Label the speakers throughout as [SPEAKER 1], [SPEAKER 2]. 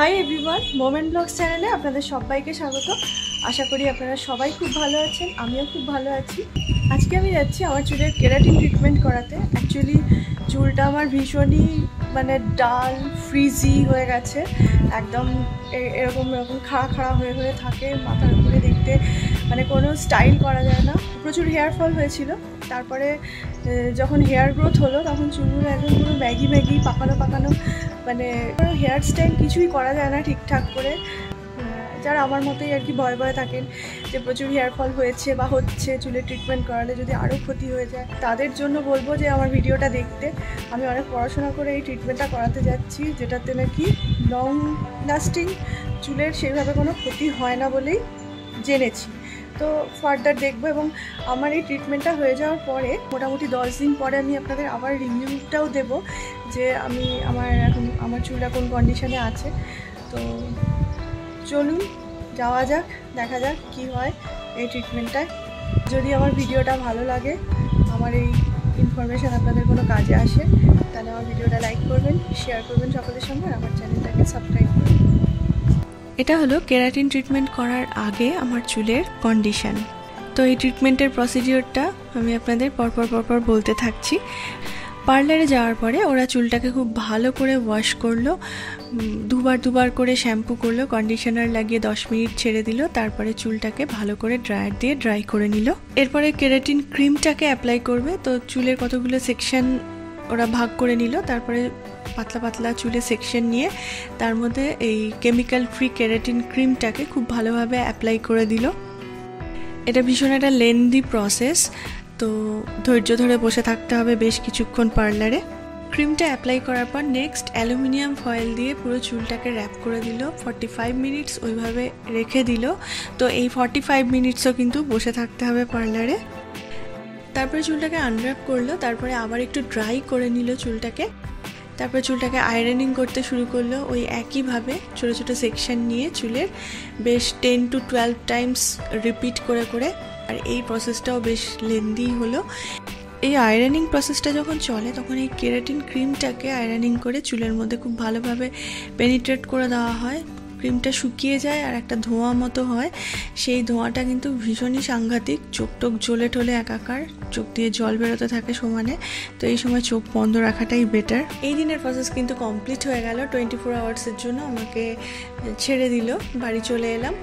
[SPEAKER 1] Hi everyone moment blogs চ্যানেলে আপনাদের সবাইকে স্বাগত। আশা করি আপনারা সবাই খুব ভালো আছেন, আমিও খুব ভালো আছি। আজকে আমি যাচ্ছি আমার চুলের কেরাটিন ট্রিটমেন্ট করাতে। অ্যাকচুয়ালি চুলটা আমার ভীষণই মানে ডাল ফ্রিজি হয়ে গেছে। একদম এরকম এরকম খাড়া খাড়া হয়ে হয়ে থাকে মাথার উপরে দেখতে। মানে কোনো স্টাইল করা যায় না। প্রচুর হেয়ার ফল হয়েছিল। তারপরে যখন হেয়ার গ্রোথ হলো, তখন চুলগুলো একদম পুরো ম্যাগি ম্যাগি, পাকানো পাকানো মানে হেয়ার স্টাইল কিছুই করা যায় না ঠিকঠাক করে। যারা আমার মতোই আর কি ভয় ভয় থাকেন যে প্রচুর হেয়ার ফল হয়েছে বা হচ্ছে চুলের ট্রিটমেন্ট করালে যদি আরও ক্ষতি হয়ে যায়, তাদের জন্য বলব যে আমার ভিডিওটা দেখতে। আমি অনেক পড়াশোনা করে এই ট্রিটমেন্টটা করাতে যাচ্ছি, যেটাতে নাকি লং লাস্টিং চুলের সেইভাবে কোনো ক্ষতি হয় না বলেই জেনেছি। তো ফার্দার দেখব এবং আমার এই ট্রিটমেন্টটা হয়ে যাওয়ার পরে মোটামুটি দশ দিন পরে আমি আপনাদের আবার রিভিউটাও দেবো। যে আমি আমার এখন, আমার চুলটা কোন কন্ডিশনে আছে। তো চলুন, যাওয়া যাক, দেখা যাক কি হয় এই ট্রিটমেন্টটায় যদি আমার ভিডিওটা ভালো লাগে, আমার এই ইনফরমেশান আপনাদের কোনো কাজে আসে, তাহলে আমার ভিডিওটা লাইক করবেন শেয়ার করবেন সকলের সঙ্গে, আর আমার চ্যানেলটাকে সাবস্ক্রাইব করবেন। এটা হলো কেরাটিন ট্রিটমেন্ট করার আগে আমার চুলের কন্ডিশন তো এই ট্রিটমেন্টের প্রসিডিওরটা আমি আপনাদের পরপর পরপর বলতে থাকছি। পার্লারে যাওয়ার পরে ওরা চুলটাকে খুব ভালো করে ওয়াশ করল দুবার দুবার করে শ্যাম্পু করল কন্ডিশনার লাগিয়ে দশ মিনিট ছেড়ে দিল, তারপরে চুলটাকে ভালো করে ড্রায়ার দিয়ে ড্রাই করে নিল। এরপরে কেরাটিন ক্রিমটাকে অ্যাপ্লাই করবে, তো চুলের কতগুলো সেকশন ওরা ভাগ করে নিল, তারপরে পাতলা পাতলা চুলে সেকশন নিয়ে তার মধ্যে এই কেমিক্যাল ফ্রি কেরাটিন ক্রিমটাকে খুব ভালোভাবে অ্যাপ্লাই করে দিল। এটা ভীষণ একটা লেন্দি প্রসেস তো ধৈর্য ধরে বসে থাকতে হবে বেশ কিছুক্ষণ পার্লারে। ক্রিমটা অ্যাপ্লাই করার পর নেক্সট অ্যালুমিনিয়াম ফয়েল দিয়ে পুরো চুলটাকে র্যাপ করে দিল ফর্টি ফাইভ মিনিটস ওইভাবে রেখে দিল। তো এই ফর্টি ফাইভ মিনিটসও কিন্তু বসে থাকতে হবে পার্লারে। তারপরে চুলটাকে আনর্যাপ করল, তারপরে আবার একটু ড্রাই করে নিল চুলটাকে। তারপরে চুলটাকে আয়রনিং করতে শুরু করল ওই একইভাবে ছোটো ছোটো সেকশন নিয়ে চুলের, বেশ ten to twelve times repeat করে করে। আর এই প্রসেসটাও বেশ লেন্দি হলো। এই আয়রনিং প্রসেসটা যখন চলে, তখন এই কেরাটিন ক্রিমটাকে আয়রনিং করে চুলের মধ্যে খুব ভালোভাবে পেনিট্রেট করে দেওয়া হয়। ক্রিমটা শুকিয়ে যায় আর একটা ধোঁয়া মতো হয়। সেই ধোঁয়াটা কিন্তু ভীষণই সাংঘাতিক। চোখ টোক জ্বলে ঠলে একাকার। চোখ দিয়ে জল বেরোতে থাকে সমানে। তো এই সময় চোখ বন্ধ রাখাটাই বেটার এই দিনের প্রসেস কিন্তু কমপ্লিট হয়ে গেল। টোয়েন্টি ফোর আওয়ার্সের জন্য আমাকে ছেড়ে দিল। বাড়ি চলে এলাম।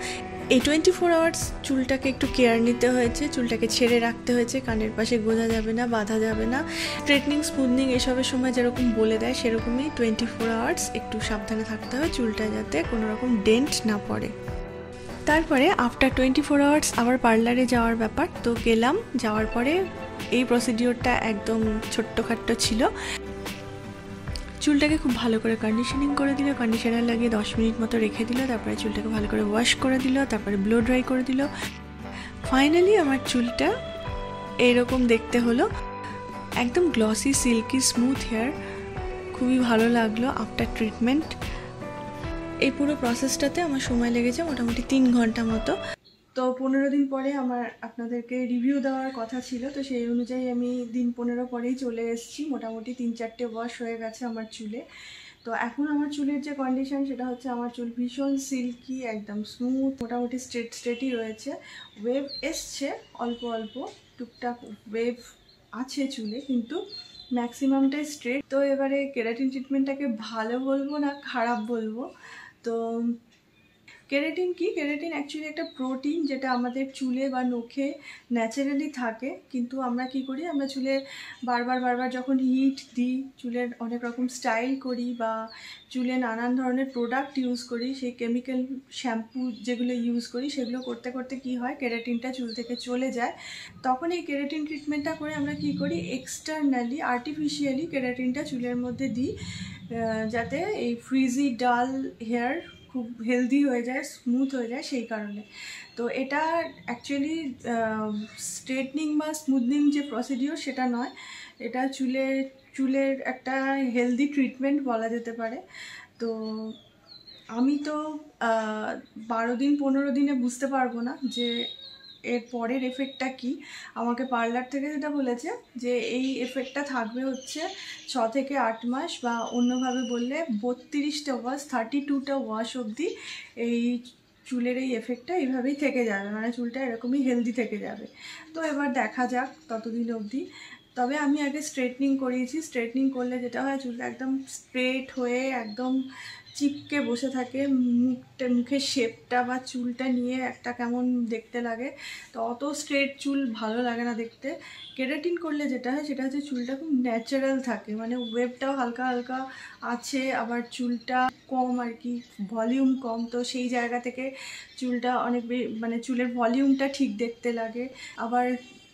[SPEAKER 1] এই টোয়েন্টি ফোর আওয়ার্স চুলটাকে একটু কেয়ার নিতে হয়েছে, চুলটাকে ছেড়ে রাখতে হয়েছে, কানের পাশে গোজা যাবে না, বাঁধা যাবে না। স্ট্রেটনিং স্মুথনিং এসবের সময় যেরকম বলে দেয়, সেরকমই টোয়েন্টি ফোর আওয়ার্স একটু সাবধানে থাকতে হয় চুলটা যাতে কোনো রকম ডেন্ট না পড়ে। তারপরে আফটার টোয়েন্টি ফোর আওয়ার্স আবার পার্লারে যাওয়ার ব্যাপার। তো গেলাম, যাওয়ার পরে এই প্রসিডিওরটা একদম ছোট্টখাট্ট ছিল। চুলটাকে খুব ভালো করে কন্ডিশনিং করে দিল কন্ডিশনার লাগিয়ে দশ মিনিট মতো রেখে দিল, তারপরে চুলটাকে ভালো করে ওয়াশ করে দিল, তারপরে ব্লো ড্রাই করে দিল। ফাইনালি আমার চুলটা এইরকম দেখতে হলো, একদম গ্লসি সিল্কি স্মুথ হেয়ার খুবই ভালো লাগল আফটার ট্রিটমেন্ট এই পুরো প্রসেসটাতে আমার সময় লেগেছে মোটামুটি তিন ঘণ্টা মতো। তো পনেরো দিন পরে আমার আপনাদেরকে রিভিউ দেওয়ার কথা ছিল, তো সেই অনুযায়ী আমি দিন পনেরো পরেই চলে এসেছি। মোটামুটি তিন চারটে ওয়াশ হয়ে গেছে আমার চুলে। তো এখন আমার চুলের যে কন্ডিশন সেটা হচ্ছে আমার চুল ভীষণ সিল্কি একদম স্মুথ মোটামুটি স্ট্রেট স্ট্রেটই রয়েছে। ওয়েভ এসছে, অল্প অল্প, টুকটাক ওয়েভ আছে চুলে, কিন্তু ম্যাক্সিমামটাই স্ট্রেট তো এবারে কেরাটিন ট্রিটমেন্টটাকে ভালো বলব না খারাপ বলব? তো কেরাটিন কি? কেরাটিন অ্যাকচুয়ালি একটা প্রোটিন যেটা আমাদের চুলে বা নখে ন্যাচারালি থাকে। কিন্তু আমরা কি করি? আমরা চুলে বারবার বারবার যখন হিট দিই চুলের অনেক রকম স্টাইল করি বা চুলে নানান ধরনের প্রোডাক্ট ইউজ করি, সেই কেমিক্যাল শ্যাম্পু যেগুলো ইউজ করি, সেগুলো করতে করতে কি হয়? কেরাটিনটা চুল থেকে চলে যায়। তখন এই কেরাটিন ট্রিটমেন্টটা করে আমরা কি করি? এক্সটার্নালি আর্টিফিশিয়ালি কেরাটিনটা চুলের মধ্যে দিই যাতে এই ফ্রিজি ডাল হেয়ার খুব হেলদি হয়ে যায় স্মুথ হয়ে যায় সেই কারণে। তো এটা অ্যাকচুয়ালি স্ট্রেটনিং বা স্মুথনিং যে প্রসিডিওর সেটা নয়। এটা চুলের চুলের একটা হেলদি ট্রিটমেন্ট বলা যেতে পারে। তো আমি তো বারো দিন, পনেরো দিনে বুঝতে পারব না যে এর পরের এফেক্টটা কি? আমাকে পার্লার থেকে যেটা বলেছে যে, এই এফেক্টটা থাকবে হচ্ছে ছ থেকে আট মাস বা অন্যভাবে বললে বত্রিশটা ওয়াশ থার্টি টুটা ওয়াশ অবধি এই চুলের এই এফেক্টটা এইভাবেই থেকে যাবে। মানে চুলটা এরকমই হেলদি থেকে যাবে। তো এবার দেখা যাক ততদিন অবধি। তবে আমি আগে স্ট্রেটনিং করিয়েছি। স্ট্রেটনিং করলে যেটা হয়, চুলটা একদম স্ট্রেট হয়ে একদম চিপকে বসে থাকে, মুখটা, মুখের শেপটা বা চুলটা নিয়ে একটা কেমন দেখতে লাগে। তো অত স্ট্রেট চুল ভালো লাগে না দেখতে। কেরাটিন করলে যেটা হয়, সেটা হচ্ছে চুলটা খুব ন্যাচারাল থাকে। মানে ওয়েবটাও হালকা হালকা আছে, আবার চুলটা কম আর কি ভলিউম কম। তো সেই জায়গা থেকে চুলটা অনেক মানে চুলের ভলিউমটা ঠিক দেখতে লাগে। আবার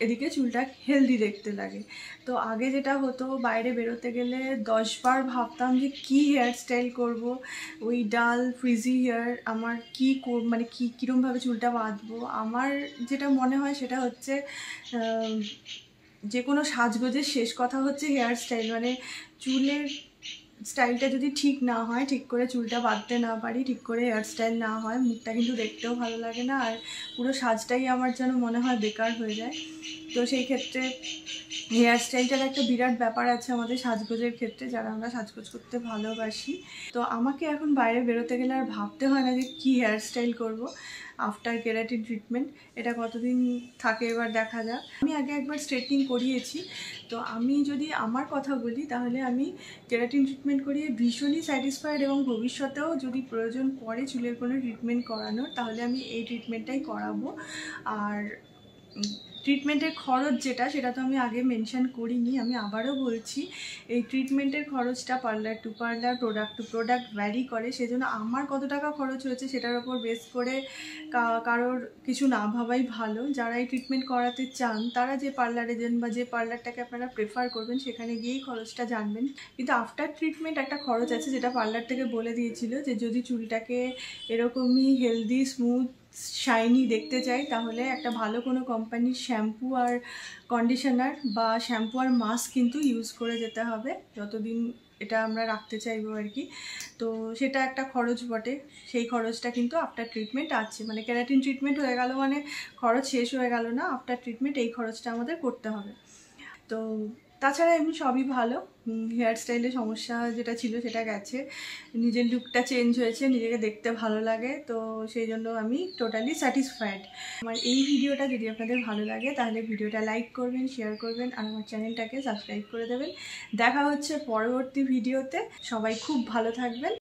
[SPEAKER 1] এদিকে চুলটা হেলদি দেখতে লাগে। তো আগে যেটা হতো, বাইরে বেরোতে গেলে দশবার ভাবতাম যে কী হেয়ার স্টাইল করব, ওই ডাল ফ্রিজি হেয়ার আমার কী মানে কী কীরমভাবে চুলটা বাঁধবো? আমার যেটা মনে হয় সেটা হচ্ছে যে কোনো সাজগোজের শেষ কথা হচ্ছে হেয়ার স্টাইল মানে চুলের স্টাইলটা যদি ঠিক না হয়, ঠিক করে চুলটা বাঁধতে না পারি, ঠিক করে হেয়ার স্টাইল না হয়, মুখটা কিন্তু দেখতেও ভালো লাগে না। আর পুরো সাজটাই আমার যেন মনে হয় বেকার হয়ে যায়। তো সেই ক্ষেত্রে হেয়ার স্টাইলটার একটা বিরাট ব্যাপার আছে আমাদের সাজগোজের ক্ষেত্রে, যারা আমরা সাজগোজ করতে ভালোবাসি। তো আমাকে এখন বাইরে বেরোতে গেলে আর ভাবতে হয় না যে কী হেয়ার স্টাইল করব আফটার কেরাটিন ট্রিটমেন্ট এটা কতদিন থাকে এবার দেখা যাক। আমি আগে একবার স্ট্রেটনিং করিয়েছি। তো আমি যদি আমার কথা বলি, তাহলে আমি কেরাটিন ট্রিটমেন্ট করিয়ে ভীষণই স্যাটিসফাইড এবং ভবিষ্যতেও যদি প্রয়োজন পড়ে চুলের কোনো ট্রিটমেন্ট করানোর, তাহলে আমি এই ট্রিটমেন্টটাই করাবো। আর ট্রিটমেন্টের খরচ যেটা, সেটা তো আমি আগে মেনশান করিনি, আমি আবারও বলছি, এই ট্রিটমেন্টের খরচটা parlour to parlour product to product vary করে, সেজন্য আমার কত টাকা খরচ হয়েছে সেটার ওপর বেস করে কারোর কিছু না ভাবাই ভালো। যারা এই ট্রিটমেন্ট করাতে চান, তারা যে পার্লারে যান বা যে পার্লারটাকে আপনারা প্রেফার করবেন, সেখানে গিয়েই খরচটা জানবেন। কিন্তু আফটার ট্রিটমেন্ট একটা খরচ আছে, যেটা পার্লার থেকে বলে দিয়েছিল যে, যদি চুলটাকে এরকমই হেলদি স্মুথ শাইনি দেখতে চাই, তাহলে একটা ভালো কোনো কোম্পানির শ্যাম্পু আর কন্ডিশনার বা শ্যাম্পু আর মাস্ক কিন্তু ইউজ করে যেতে হবে, যতদিন এটা আমরা রাখতে চাইব আর কি। তো সেটা একটা খরচ বটে, সেই খরচটা কিন্তু আফটার ট্রিটমেন্ট আছে মানে ক্যারাটিন ট্রিটমেন্ট হয়ে গেল মানে খরচ শেষ হয়ে গেল না আফটার ট্রিটমেন্ট এই খরচটা আমাদের করতে হবে। তো তাছাড়া এমনি সবই ভালো। হেয়ার স্টাইলে সমস্যা যেটা ছিল সেটা গেছে। নিজের লুকটা চেঞ্জ হয়েছে, নিজেকে দেখতে ভালো লাগে, তো সেই জন্য আমি টোটালি স্যাটিসফাইড আমার এই ভিডিওটা যদি আপনাদের ভালো লাগে, তাহলে ভিডিওটা লাইক করবেন শেয়ার করবেন, আর আমার চ্যানেলটাকে সাবস্ক্রাইব করে দেবেন। দেখা হচ্ছে পরবর্তী ভিডিওতে। সবাই খুব ভালো থাকবেন।